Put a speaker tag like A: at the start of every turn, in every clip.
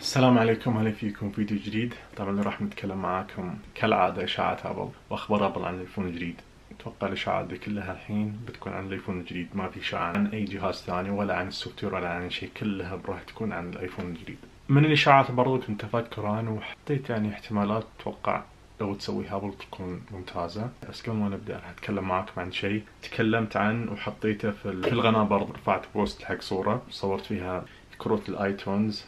A: السلام عليكم أهلا فيكم فيديو جديد. طبعا راح نتكلم معاكم كالعادة إشاعات Apple وأخبار Apple عن ال iPhone الجديد. أتوقع الإشاعات دي كلها الحين بتكون عن ال iPhone الجديد ما في اشاعه عن أي جهاز ثاني ولا عن ال software ولا عن شيء كلها راح تكون عن ال iPhone الجديد. من الإشاعات برضو كنت أفكر أنا وحطيت يعني احتمالات أتوقع لو تسويها Apple تكون ممتازة. بس قبل ما نبدأ راح أتكلم معاكم عن شيء تكلمت عن وحطيته في القناه برضو رفعت post حق صورة صورت فيها كروت ال iTunes.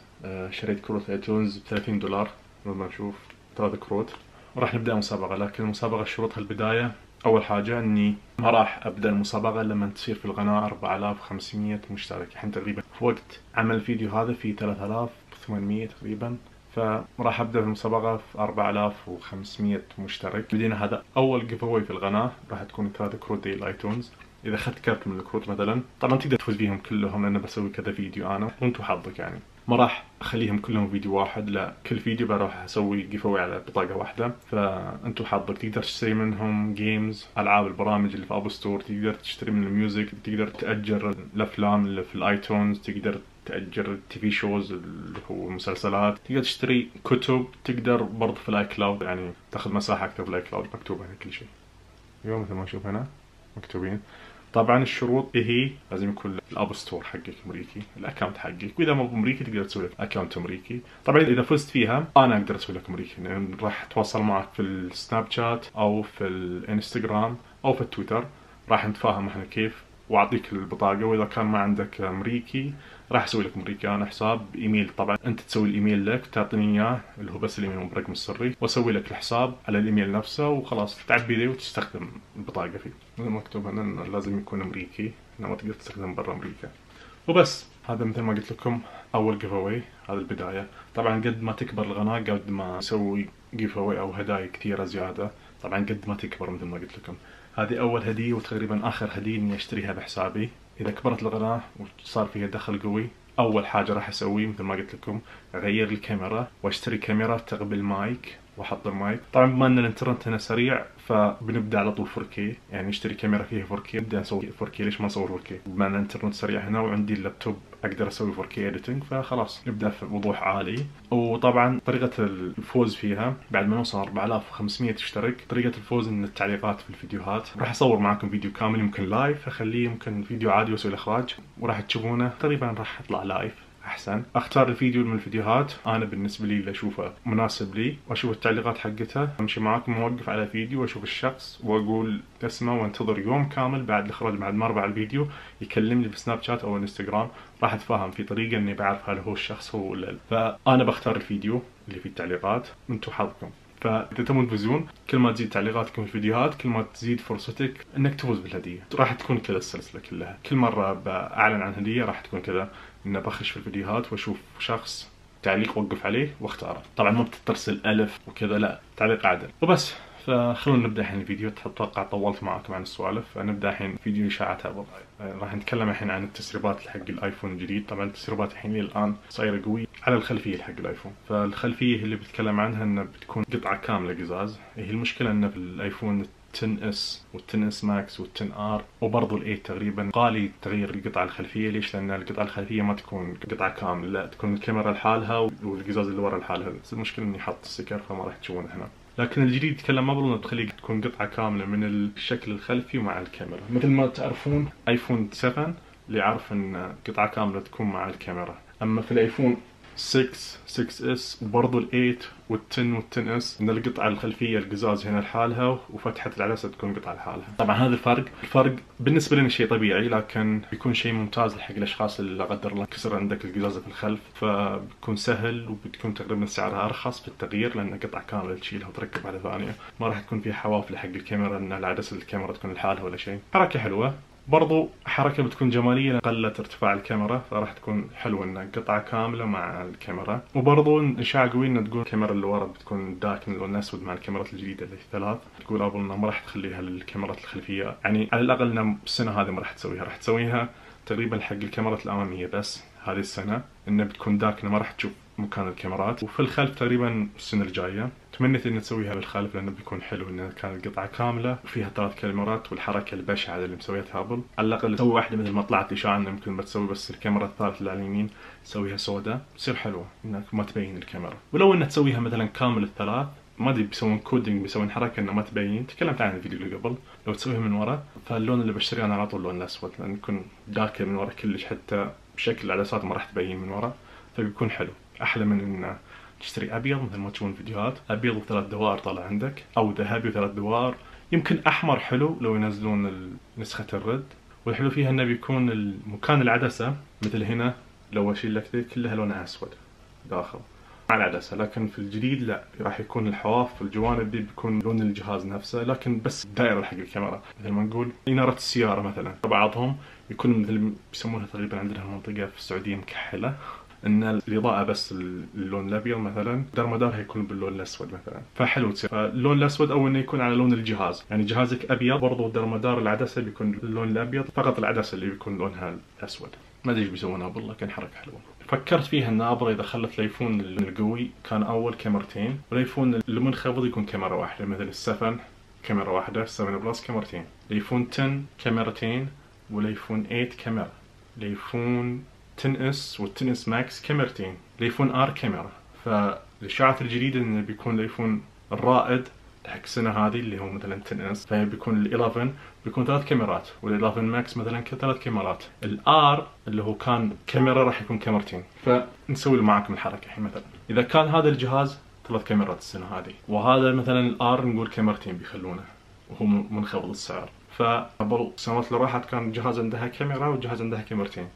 A: شريت كروت iTunes ب 30 دولار لما نشوف ثلاث كروت. وراح نبدأ مسابقه لكن المسابقة شروطها البدايه أول حاجة إني ما راح أبدأ المسابقة لما تصير في القناة 4500 مشترك. الحين تقريبا في وقت عمل الفيديو هذا في 3800 تقريبا فراح أبدأ المسابقة في 4500 مشترك. بدينا هذا أول giveaway في القناة راح تكون ثلاث كروت دي ال iTunes إذا اخذت كرت من الكروت مثلا طبعا تقدر تفوز فيهم كلهم لأن بسوي كذا فيديو أنا وانت وحظك يعني. ما راح أخليهم كلهم فيديو واحد لا كل فيديو بروح أسوي giveaway على بطاقة واحدة. فأنتوا حظك تقدر تشتري منهم games ألعاب البرامج اللي في App Store تقدر تشتري من ال music تقدر تأجر الأفلام اللي في ال iTunes تقدر تأجر ال TV shows اللي هو مسلسلات تقدر تشتري كتب تقدر برضه في ال iCloud يعني تاخذ مساحة أكثر في ال iCloud مكتوب هنا كل شيء. اليوم مثل ما نشوف هنا مكتوبين. طبعا الشروط إيه هي لازم يكون ال App Store حقك أمريكي ال account حقك. وإذا مو امريكي تقدر تسوي لك account أمريكي. طبعا إذا فزت فيها أنا أقدر أسوي لك أمريكي. يعني راح أتواصل معك في ال Snapchat أو في الإنستغرام أو في التويتر. راح نتفاهم إحنا كيف واعطيك البطاقة وإذا كان ما عندك أمريكي راح أسوي لك أمريكي. أنا حساب إيميل طبعا أنت تسوي الإيميل لك تعطيني إياه اللي هو بس الايميل برقم السري وأسوي لك الحساب على الإيميل نفسه وخلاص تعبي ذي وتستخدم البطاقة فيه. مكتوب هنا إنه لازم يكون أمريكي ما تقدر تستخدم برا أمريكا. وبس هذا مثل ما قلت لكم أول giveaway هذا البداية. طبعا قد ما تكبر القناه قد ما أسوي giveaway أو هدايا كثيرة زيادة طبعا قد ما تكبر مثل ما قلت لكم. هذه أول هدية وتقريبا آخر هدية إني أشتريها بحسابي. إذا كبرت القناه وصار فيها دخل قوي أول حاجة راح اسويه مثل ما قلت لكم أغير الكاميرا وأشتري كاميرا تقبل مايك. وأحط المايك. طبعا بما أن الإنترنت هنا سريع فبنبدأ على طول 4K يعني نشتري كاميرا فيها 4K نبدا نسوي 4K ليش ما نصور 4K بما أن الإنترنت سريع هنا وعندي اللابتوب أقدر أسوي 4K editing. فخلاص نبدأ في وضوح عالي. وطبعا طريقة الفوز فيها بعد ما نوصل 4500 مشترك طريقة الفوز ان التعليقات في الفيديوهات. راح أصور معاكم فيديو كامل يمكن live أخليه يمكن فيديو عادي وأسوي الإخراج. وراح تشوفونه. تقريبا راح يطلع live أحسن. أختار الفيديو من الفيديوهات. أنا بالنسبة لي اللي اشوفه مناسب لي وأشوف التعليقات حقته. امشي معاكم موقف على فيديو وأشوف الشخص وأقول اسمه وأنتظر يوم كامل بعد الإخراج بعد ما أرفع الفيديو يكلمني في سناب شات أو إنستغرام. راح أتفاهم في طريقة إني بعرف هل هو الشخص هو ولا لا. فأنا بختار الفيديو اللي فيه التعليقات. أنتم حظكم. فإذا تبون تفوزون كل ما تزيد تعليقاتكم في الفيديوهات كل ما تزيد فرصتك إنك تفوز بالهدية. راح تكون كذا السلسلة كلها. كل مرة بعلن عن هدية راح تكون كذا. ان بخش في الفيديوهات وأشوف شخص تعليق وقف عليه واختاره. طبعا ما بترسل ألف وكذا لا تعليق عادل. وبس فخلونا نبدأ الحين الفيديو. أتوقع طولت معاكم عن السوالف. فنبدأ الحين فيديو اشاعات ابل راح نتكلم الحين عن التسريبات حق ال iPhone الجديد. طبعا التسريبات الحين الان صايرة قوي على الخلفية حق ال iPhone. فالخلفية اللي بتكلم عنها انه بتكون قطعة كاملة قزاز. هي المشكلة إنه في ال iPhone 10 S وال10 S Max وال10 R وبرضه ال8 تقريبا. غالي تغيير القطعة الخلفية. ليش؟ لأن القطعة الخلفية ما تكون قطعة كاملة. لا تكون الكاميرا لحالها والقزاز اللي ورا لحالها. المشكلة إني حاط ال skin فما راح تشوفونه هنا. لكن الجديد يتكلم Apple انه تخلي تكون قطعة كاملة من الشكل الخلفي مع الكاميرا. مثل ما تعرفون iPhone 7 اللي يعرف إن قطعة كاملة تكون مع الكاميرا. أما في الآيفون 6 6 S وبرضه ال8 وال10 وال10 S إن القطعة الخلفية القزاز هنا لحالها وفتحه العدسة تكون قطعة لحالها. طبعا هذا الفرق الفرق بالنسبة لنا شيء طبيعي لكن بيكون شيء ممتاز حق الأشخاص اللي لا قدر الله كسر عندك القزازه في الخلف. فبيكون سهل وبتكون تقريبا سعرها أرخص في التغيير لأن قطعة كاملة تشيلها وتركب على ثانية. ما راح تكون فيها حوافل حق الكاميرا إن العدسة الكاميرا تكون لحالها ولا شيء. حركة حلوة. برضو حركة بتكون جمالية قلت ارتفاع الكاميرا فراح تكون حلوة إنها قطعة كاملة مع الكاميرا. وبرضو اشاعة قوية إنها تقول الكاميرا اللي ورا بتكون dark من اللون الاسود مع الكاميرات الجديدة اللي ثلاث تقول ابل إنها ما راح تخليها للكاميرات الخلفية. يعني على الأقل إنها السنة هذه ما راح تسويها. راح تسويها تقريبا حق الكاميرات الأمامية بس. هذه السنة انه بتكون داكنه ما راح تشوف مكان الكاميرات. وفي الخلف تقريبا السنة الجاية. تمنيت ان تسويها بالخلف لأنه بيكون حلو انها كانت قطعه كاملة وفيها ثلاث كاميرات والحركة البشعة اللي مسويتها ابل على الأقل تسوي واحدة مثل ما طلعت إشاعة إنه ممكن بتسوي بس الكاميرا الثالثة اللي على اليمين تسويها سوداء. تصير حلوة إنك ما تبين الكاميرا. ولو إنها تسويها مثلا كامل الثلاث ما أدري بيسوون coding بيسوون حركة إنه ما تبين. تكلمت عن الفيديو اللي قبل. لو تسويها من ورا فاللون اللي بشتريه أنا على طول اللون الأسود لأن يكون داكر من ورا كلش حتى بشكل العدسات ما راح تبين من ورا. فبيكون حلو. أحلى من انه تشتري أبيض مثل ما تشوفون فيديوهات. أبيض وثلاث دوائر طالع عندك أو ذهبي وثلاث دوائر يمكن أحمر حلو لو ينزلون نسخة ال red والحلو فيها إنه بيكون مكان العدسة مثل هنا. لو أشيل لك كلها لونها أسود. داخل. مع العدسه لكن في الجديد لا راح يكون الحواف والجوانب دي بيكون لون الجهاز نفسه لكن بس دائرة حق الكاميرا. مثل ما نقول إنارة السيارة مثلا. بعضهم يكون مثل يسمونها تقريبا عندنا المنطقة في السعودية مكحلة. إن الإضاءة بس اللون الأبيض مثلا درمدارها يكون باللون الأسود مثلا. فحلو تصير. فاللون الأسود أو إنه يكون على لون الجهاز. يعني جهازك أبيض برضو درمدار العدسة بيكون اللون الأبيض فقط العدسة اللي بيكون لونها الأسود. ما أدري إيش بيسوون ابل لكن حركة حلوة. فكرت فيها ان ابل إذا خلت الايفون القوي كان أول كاميرتين والايفون المنخفض يكون كاميرا واحدة مثل ال seven كاميرا واحدة 7 Plus كاميرتين. الايفون 10 كاميرتين والايفون 8 كاميرا. الايفون 10 S وال 10 S Max كاميرتين. الايفون R كاميرا. فالإشاعات الجديدة انه بيكون الايفون الرائد حق السنة هذه اللي هو مثلا 10 S فبيكون ال 11 بيكون ثلاث كاميرات وال 11 Max مثلا ثلاث كاميرات. ال R اللي هو كان كاميرا راح يكون كاميرتين. فنسوي معاكم الحركة الحين مثلا. إذا كان هذا الجهاز ثلاث كاميرات السنة هذه وهذا مثلا ال R نقول كاميرتين بيخلونه وهو منخفض السعر. فقبل السنوات اللي راحت كان الجهاز عندها كاميرا والجهاز عندها كاميرتين.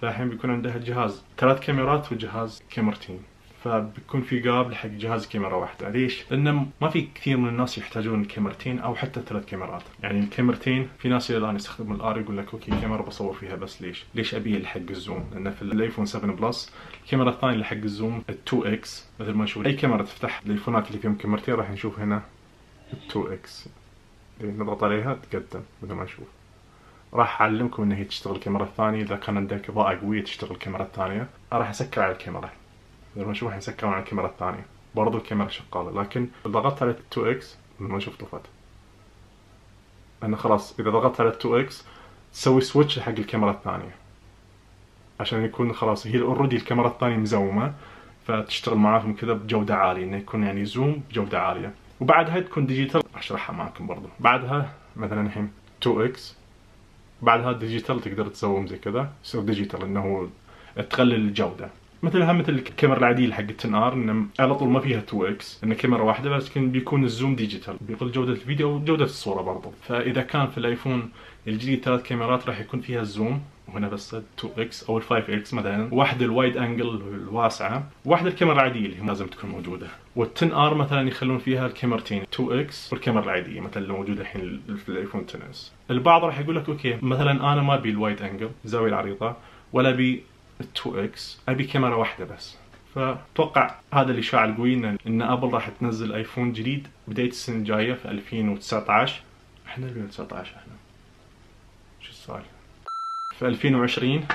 A: فالحين بيكون عندها جهاز ثلاث كاميرات وجهاز كاميرتين. فبيكون في قابل حق جهاز كاميرا واحدة. ليش؟ لأن ما في كثير من الناس يحتاجون الكاميرتين أو حتى ثلاث كاميرات. يعني الكاميرتين في ناس إلى الآن يستخدمون ال R يقول لك okay كاميرا بصور فيها بس ليش؟ ليش أبي حق ال zoom؟ لأن في الايفون 7 Plus الكاميرا الثانية اللي حق ال zoom ال 2 X مثل ما نشوف. أي كاميرا تفتح الآيفونات اللي فيهم كاميرتين راح نشوف هنا 2 X نضغط عليها تقدم مثل ما نشوف. راح أعلمكم إن هي تشتغل الكاميرا الثانية. إذا كان عندك اضاءه قويه تشتغل الكاميرا الثانية. راح أسكر على الكاميرا. لما نشوف الحين سكروا على الكاميرا الثانية. برضو الكاميرا شغالة لكن ضغطت على 2 X ما نشوف طفت أنا خلاص إذا ضغطت على 2 X تسوي switch حق الكاميرا الثانية. عشان يكون خلاص هي already الكاميرا الثانية مزومة فتشتغل معاكم كذا بجودة عالية إنه يكون يعني zoom بجودة عالية. وبعدها تكون digital أشرحها معاكم برضو. بعدها مثلا الحين 2 X بعدها digital تقدر تزوم زي كذا يصير digital إنه تقلل الجودة. مثلها مثل الكاميرا العادية حق 10 R انه على طول ما فيها 2 X انه كاميرا واحدة بس بيكون ال zoom digital بيقل جودة الفيديو وجوده الصورة برضو. فإذا كان في الآيفون الجديد ثلاث كاميرات راح يكون فيها ال zoom وهنا بس 2 X أو ال 5 X مثلا. واحدة ال wide angle الواسعة واحدة الكاميرا العادية اللي لازم تكون موجودة. وال 10 R مثلا يخلون فيها الكاميرتين 2 X والكاميرا العادية مثلا اللي موجودة الحين في الآيفون 10 S البعض راح يقول لك okay مثلا أنا ما أبي ال wide angle الزاويه العريضة ولا أبي 2 X ابي كاميرا واحدة بس. فأتوقع هذا الإشاعة القوي ان, أبل راح تنزل آيفون جديد بداية السنة الجاية في 2019 إحنا 2019 إحنا. شو السؤال؟ في 2020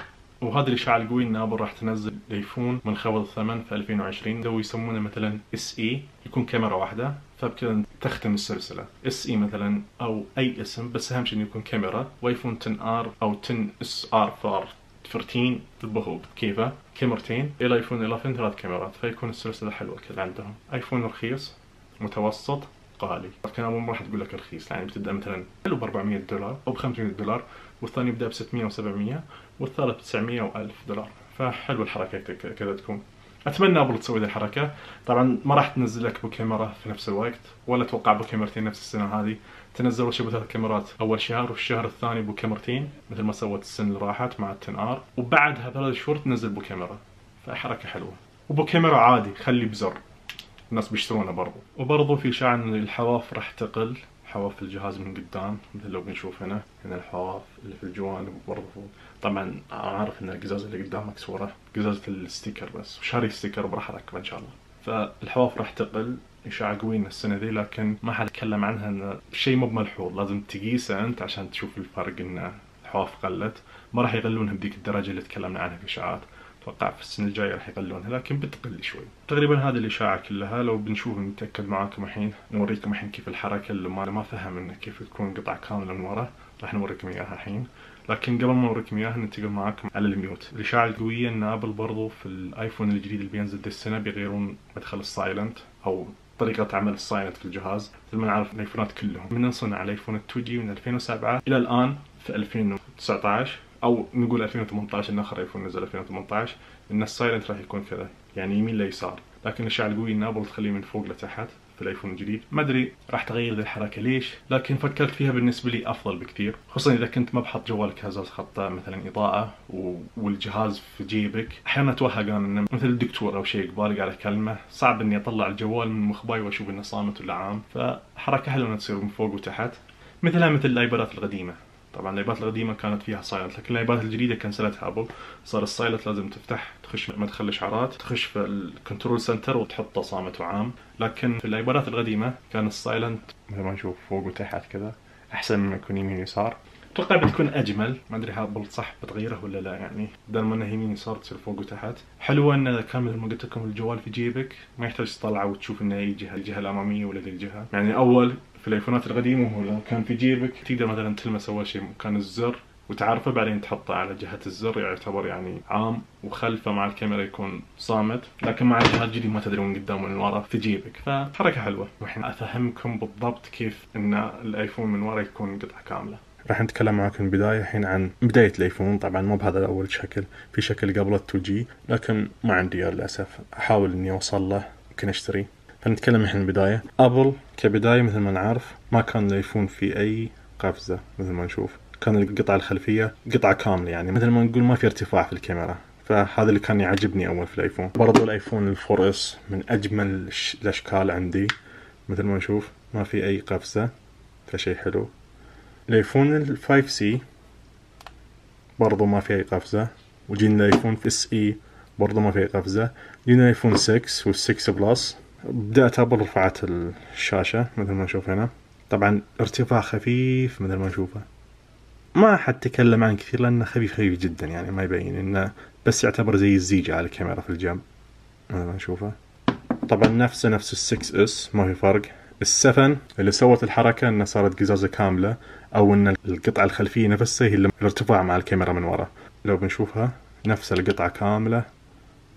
A: وهذا الإشاعة القوي إن أبل راح تنزل آيفون منخفض الثمن في 2020 لو يسمونه مثلا إس إي يكون كاميرا واحدة. فبكذا تختم السلسلة. إس إي مثلا أو أي اسم بس أهم شيء إنه يكون كاميرا. وآيفون 10 آر أو 10 إس آر فار 13 البهوب كيفه؟ كاميرتين. الايفون 11 ثلاث كاميرات فيكون السلسلة حلوة كذا عندهم. ايفون رخيص متوسط غالي لكن ما راح تقول لك رخيص يعني بتبدأ مثلا حلو ب 400 دولار أو ب 500 دولار والثاني يبدأ ب 600 و700 والثالث ب 900 و1000 دولار. فحلو الحركة كذا تكون. أتمنى أبل تسوي ذي الحركة. طبعا ما راح تنزل لك بكاميرا في نفس الوقت ولا أتوقع بكاميرتين نفس السنة هذه. تنزلوا شبه ثلاث كاميرات. أول شهر والشهر الثاني بو كاميرتين مثل ما سوت السنة اللي راحت مع ال ten R. وبعدها ثلاث شهور تنزل بو كاميرا فحركة حلوة. وبو كاميرا عادي خلي بزر. الناس بيشترونه برضو. وبرضو في شعر إن الحواف راح تقل. حواف الجهاز من قدام مثل لو بنشوف هنا. هنا الحواف اللي في الجوانب برضو. طبعا عارف إن القزاز اللي قدام مكسوره قزازة ال sticker بس. وشاري sticker وراح اركبه إن شاء الله. فالحواف راح تقل إشاعة قوية السنة ذي لكن ما حد اتكلم عنها إنه شيء مو بملحوظ. لازم تقيسه أنت عشان تشوف الفرق إن الحواف قلت. ما راح يقلونها بديك الدرجة اللي تكلمنا عنها في إشاعات. أتوقع في السنة الجاية راح يقلونها لكن بتقل شوي. تقريبا هذه الإشاعة كلها لو بنشوف نتاكد معاكم الحين نوريكم الحين كيف الحركة اللي ما فهم انه كيف تكون قطعه كامله من ورا راح نوريكم إياها الحين. لكن قبل ما نوريكم إياها ننتقل معاكم على ال mute. الإشاعة القوية إن آبل برضو في الآيفون الجديد اللي بينزل دي السنة بيغيرون مدخل ال silent أو طريقة عمل السايلنت في الجهاز. مثل ما نعرف الآيفونات كلهم من صنع الايفون 2G من 2007 إلى الآن في 2019 أو نقول 2018 إن آخر آيفون نزل 2018 إن ال silent راح يكون كذا يعني يمين ليسار لكن الإشاعة القوية إن آبل تخليه من فوق لتحت. الآيفون الجديد. ما أدري راح تغير ذي الحركة ليش لكن فكرت فيها بالنسبة لي أفضل بكثير خصوصا إذا كنت ما بحط جوالك هزاز خطه مثلا إضاءة والجهاز في جيبك. أحيانا أتوهق أنا مثل الدكتور أو شيء قبالي قاعد اكلمه صعب إني أطلع الجوال من مخباي وأشوف إنه صامت ولا عام فحركة حلوة تصير من فوق وتحت مثلها مثل الايبادات القديمة. طبعا الايباد القديمة كانت فيها silent لكن الايباد الجديدة كنسلتها ابل صار ال silent لازم تفتح تخش مدخل الاشعارات تخش في ال control center وتحطه صامت وعام. لكن في الايبادات القديمة كان ال silent مثل ما نشوف فوق وتحت كذا أحسن من يكون يمين يسار أتوقع بتكون أجمل. ما أدري ابل صح بتغيره ولا لا يعني. بدل ما انه يمين يسار تصير فوق وتحت. حلوة انه كان مثل ما قلت لكم الجوال في جيبك ما يحتاج تطلعه وتشوف إنه اي جهه الجهة الأمامية ولا الجهة. يعني أول في الآيفونات القديمة هو لو كان في جيبك تقدر مثلا تلمس أول شيء مكان الزر وتعرفه بعدين تحطه على جهة الزر يعتبر يعني عام وخلفه مع الكاميرا يكون صامت. لكن مع الجهاز الجديد ما تدري من قدام ومن ورا في جيبك. فحركة حلوة. والحين أفهمكم بالضبط كيف إن الآيفون من ورا يكون قطعة كاملة. راح نتكلم معاكم البداية الحين عن بداية الآيفون. طبعا مو بهذا أول شكل في شكل قبل 2 جي لكن ما عندي للأسف. أحاول إني أوصل له يمكن أشتري. فنتكلم الحين البداية. ابل كبداية مثل ما نعرف ما كان الآيفون في أي قفزة مثل ما نشوف. كان القطعة الخلفية قطعة كاملة يعني مثل ما نقول ما في ارتفاع في الكاميرا. فهذا اللي كان يعجبني أول في الآيفون. برضو الآيفون ال 4S من أجمل الأشكال عندي. مثل ما نشوف ما في أي قفزة فشي حلو. الايفون ال 5C برضو ما في اي قفزة وجينا الايفون SE برضو ما في اي قفزة. جينا الايفون 6 وال6 Plus بدأت ابل رفعت الشاشة مثل ما نشوف هنا. طبعا ارتفاع خفيف مثل ما نشوفه. ما حتكلم عن كثير لأنه خفيف خفيف جدا يعني ما يبين إنه بس يعتبر زي الزيجة على الكاميرا في الجنب مثل ما نشوفه. طبعا نفسه نفس ال 6S ما في فرق. ال seven اللي سوت الحركة إنها صارت قزازة كاملة أو إن القطعة الخلفية نفسها هي اللي الارتفاع مع الكاميرا من ورا. لو بنشوفها نفس القطعة كاملة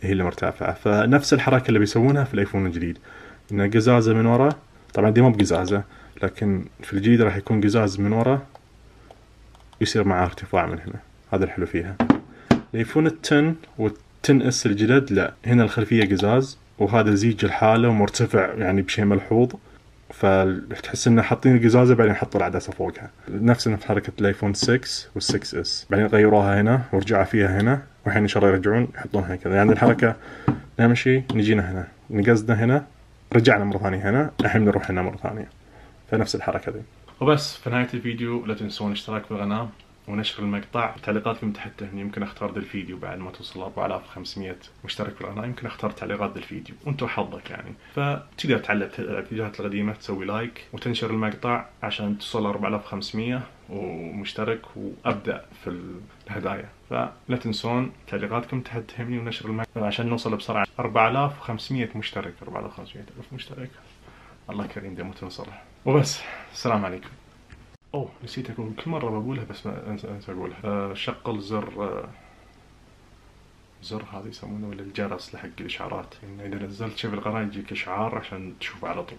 A: هي اللي مرتفعة. فنفس الحركة اللي بيسوونها في الأيفون الجديد. ان قزازة من ورا. طبعا دي مو بقزازة لكن في الجديد راح يكون قزاز من ورا يصير معاه ارتفاع من هنا. هذا الحلو فيها. الأيفون التن والتن إس الجدد لا هنا الخلفية قزاز وهذا زيج الحالة ومرتفع يعني بشيء ملحوظ. فتحس إنه حاطين القزازة بعدين حطوا العدسه فوقها. نفس نفس حركة الأيفون 6 وال6 S بعدين غيروها هنا ورجعوا فيها هنا والحين إن شاء الله يرجعون يحطونها كذا. يعني الحركة نمشي نجينا هنا. نقزنا هنا رجعنا مرة ثانية هنا الحين نروح هنا مرة ثانية. فنفس الحركة ذي. وبس في نهاية الفيديو لا تنسون الاشتراك في القناة. ونشر المقطع تعليقاتكم تحت هنا يمكن أختار ذا الفيديو بعد ما توصل 4500 مشترك في القناة يمكن أختار تعليقات ذا الفيديو. وانت حظك يعني. فتقدر تعلق الفيديوهات القديمة تسوي لايك وتنشر المقطع عشان توصل 4500 ومشترك وأبدأ في الهدايا. فلا تنسون تعليقاتكم تحت تهمني ونشر المقطع عشان نوصل بسرعة. 4500 مشترك 4500 الف مشترك. الله كريم دي توصل. وبس السلام عليكم. أوه نسيت أقول كل مرة بقولها بس ما أنسى أنسى أقولها. أه شغل زر أه زر هذا يسمونه ولا الجرس لحق الإشعارات. إن إذا نزلت شيء في القناة يجيك إشعار عشان تشوفه على طول.